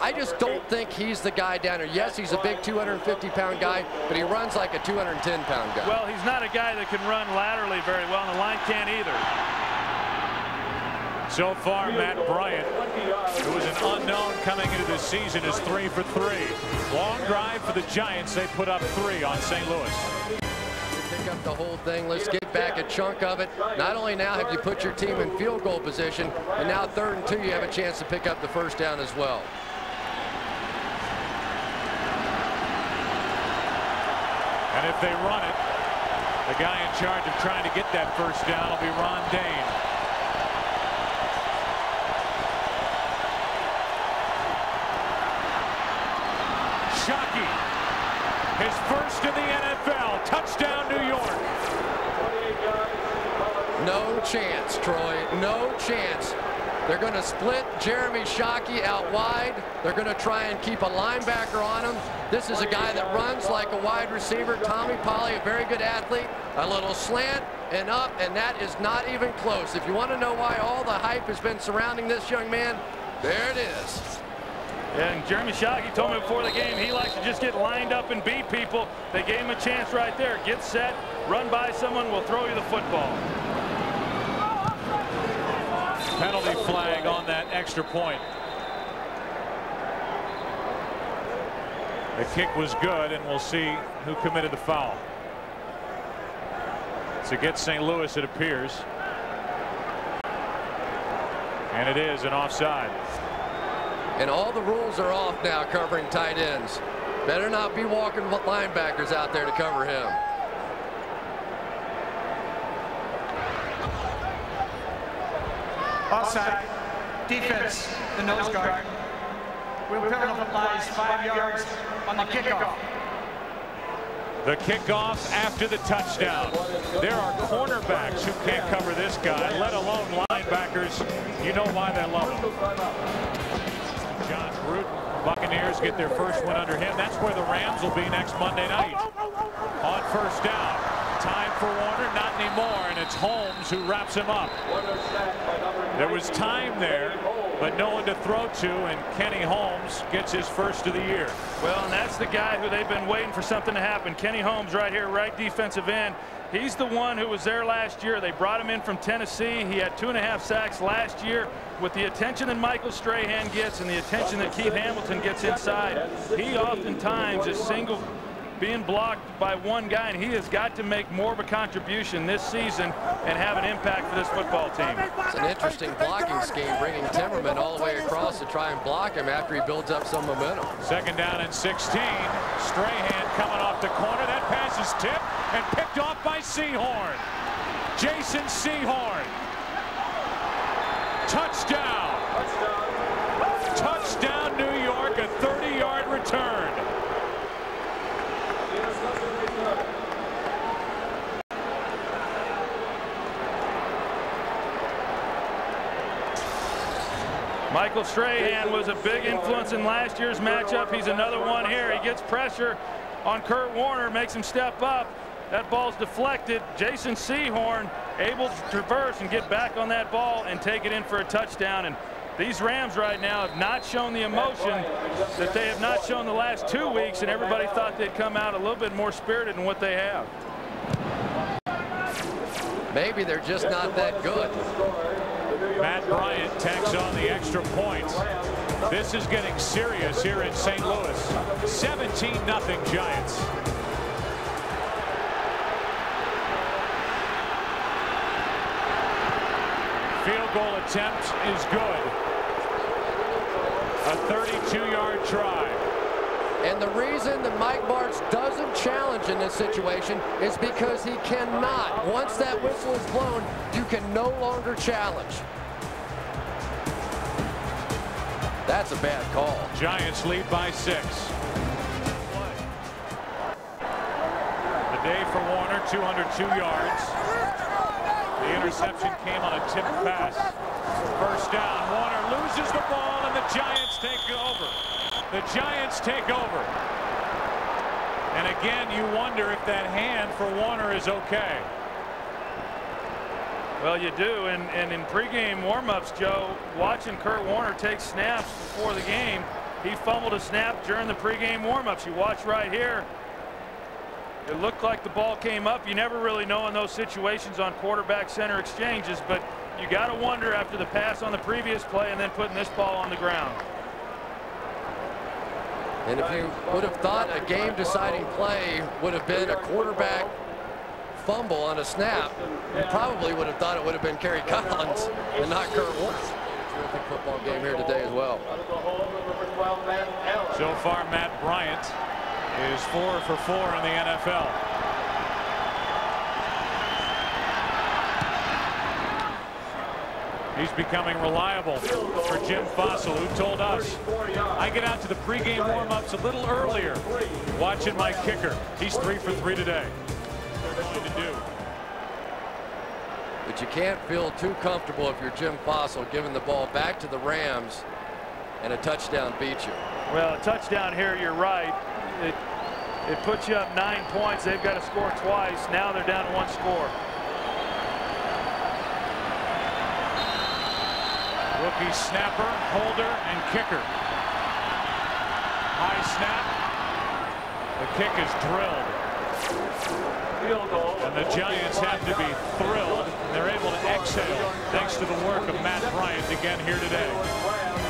I just don't think he's the guy down there. Yes, he's a big 250-pound guy, but he runs like a 210-pound guy. Well, he's not a guy that can run laterally very well, and the line can't either. So far, Matt Bryant, who was an unknown coming into this season, is three for three. Long drive for the Giants. They put up three on St. Louis. Pick up the whole thing. Let's get back a chunk of it. Not only now have you put your team in field goal position, and now third and two, you have a chance to pick up the first down as well. And if they run it, the guy in charge of trying to get that first down will be Ron Dayne. Shockey, his first in the NFL. Touchdown, New York. No chance, Troy. No chance. They're going to split Jeremy Shockey out wide. They're going to try and keep a linebacker on him. This is a guy that runs like a wide receiver. Tommy Polley, a very good athlete. A little slant and up, and that is not even close. If you want to know why all the hype has been surrounding this young man, there it is. And Jeremy Shockey told me before the game he likes to just get lined up and beat people. They gave him a chance right there. Get set, run by someone, we'll throw you the football. Penalty flag on that extra point. The kick was good, and we'll see who committed the foul. To get St. Louis, it appears. And it is an offside. And all the rules are off now covering tight ends. Better not be walking linebackers out there to cover him. Offside. Defense, the nose guard. Will penalize five yards on the kickoff. The kickoff after the touchdown. There are cornerbacks who can't cover this guy, let alone linebackers. You know why they love him. Jon Gruden. Buccaneers get their first win under him. That's where the Rams will be next Monday night. On first down. Time for Warner, not anymore, and it's Holmes who wraps him up. There was time there, but no one to throw to, and Kenny Holmes gets his first of the year. Well, and that's the guy who they've been waiting for something to happen. Kenny Holmes right here, right defensive end. He's the one who was there last year. They brought him in from Tennessee. He had two and a half sacks last year. With the attention that Michael Strahan gets and the attention that Keith Hamilton gets inside, he oftentimes is single being blocked by one guy, and he has got to make more of a contribution this season and have an impact for this football team. It's an interesting blocking scheme, bringing Timmerman all the way across to try and block him after he builds up some momentum. Second down and 16. Strahan coming off the corner. That pass is tipped and picked off by Sehorn. Jason Sehorn. Touchdown. Touchdown, New York, a 30-yard return. Michael Strahan was a big influence in last year's matchup. He's another one here. He gets pressure on Kurt Warner, makes him step up. That ball's deflected. Jason Sehorn able to traverse and get back on that ball and take it in for a touchdown. And these Rams right now have not shown the emotion that they have not shown the last two weeks, and everybody thought they'd come out a little bit more spirited than what they have. Maybe they're just not that good. Matt Bryant tacks on the extra points. This is getting serious here in St. Louis. 17 nothing Giants. Field goal attempt is good. A 32-yard try. And the reason that Mike Martz doesn't challenge in this situation is because he cannot. Once that whistle is blown, you can no longer challenge. That's a bad call. Giants lead by six. The day for Warner, 202 yards. The interception came on a tip pass. First down, Warner loses the ball, and the Giants take over. The Giants take over. And again, you wonder if that hand for Warner is okay. Well, you do, and, and in pregame warmups, Joe, watching Kurt Warner take snaps before the game, he fumbled a snap during the pregame warmups. You watch right here. It looked like the ball came up. You never really know in those situations on quarterback center exchanges, but you got to wonder after the pass on the previous play and then putting this ball on the ground. And if you would have thought a game deciding play would have been a quarterback fumble on a snap, you probably would have thought it would have been Kerry Collins and not Kurt Wolf. Terrific football game here today as well. So far, Matt Bryant is four for four in the NFL. He's becoming reliable for Jim Fassel, who told us, I get out to the pregame warm-ups a little earlier, watching my kicker. He's three for three today. To. But you can't feel too comfortable if you're Jim Fassel giving the ball back to the Rams and a touchdown beat you. Well, a touchdown here, you're right. It, it puts you up nine points. They've got to score twice. Now they're down one score. Rookie snapper, holder, and kicker. High snap. The kick is drilled. And the Giants have to be thrilled. They're able to exhale thanks to the work of Matt Bryant again here today.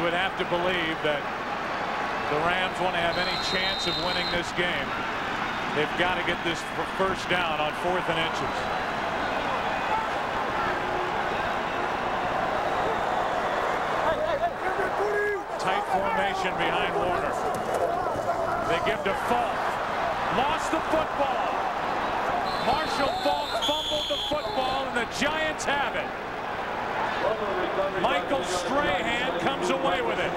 You would have to believe that the Rams want to have any chance of winning this game. They've got to get this first down on fourth and inches. Tight formation behind Warner. They give to Faulk. Lost the football. Marshall Faulk fumbled the football, and the Giants have it. Michael Strahan comes away with it.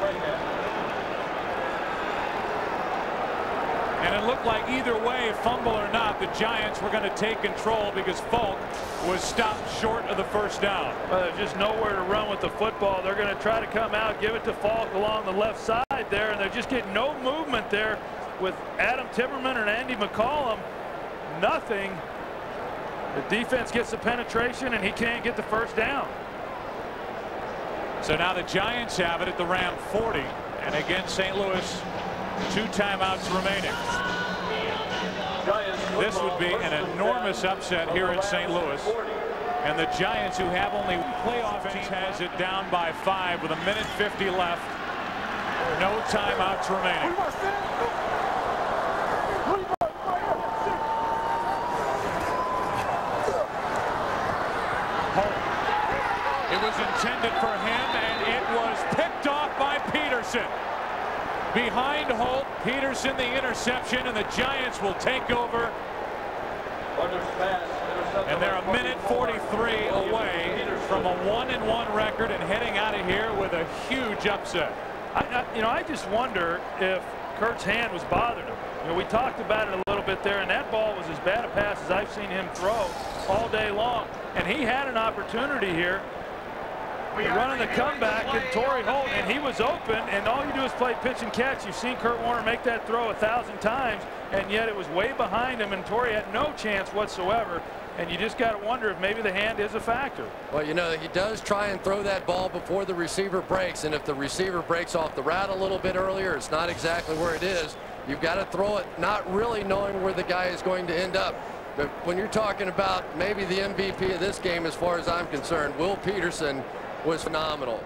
And it looked like either way, fumble or not, the Giants were going to take control because Faulk was stopped short of the first down. Just nowhere to run with the football. They're going to try to come out, give it to Faulk along the left side there, and they're just getting no movement there with Adam Timmerman and Andy McCollum. Nothing. The defense gets the penetration, and he can't get the first down. So now the Giants have it at the Ram 40. And again, St. Louis Two timeouts remaining. This would be an enormous upset here in St. Louis. And the Giants, who have only playoff team, has it down by five with a minute 50 left. No timeouts remaining. Was intended for him, and it was picked off by Peterson. Behind Holt, Peterson the interception, and the Giants will take over. And they're a minute 43 away from a one and one record and heading out of here with a huge upset. I, you know, I just wonder if Kurt's hand was bothering him. You know, we talked about it a little bit there, and that ball was as bad a pass as I've seen him throw all day long. And he had an opportunity here running the comeback and Torry Holt, and he was open, and all you do is play pitch and catch. You've seen Kurt Warner make that throw a thousand times, and yet it was way behind him, and Torry had no chance whatsoever. And you just got to wonder if maybe the hand is a factor. Well, you know, he does try and throw that ball before the receiver breaks, and if the receiver breaks off the route a little bit earlier, it's not exactly where it is. You've got to throw it not really knowing where the guy is going to end up. But when you're talking about maybe the MVP of this game, as far as I'm concerned, Will Peterson was phenomenal.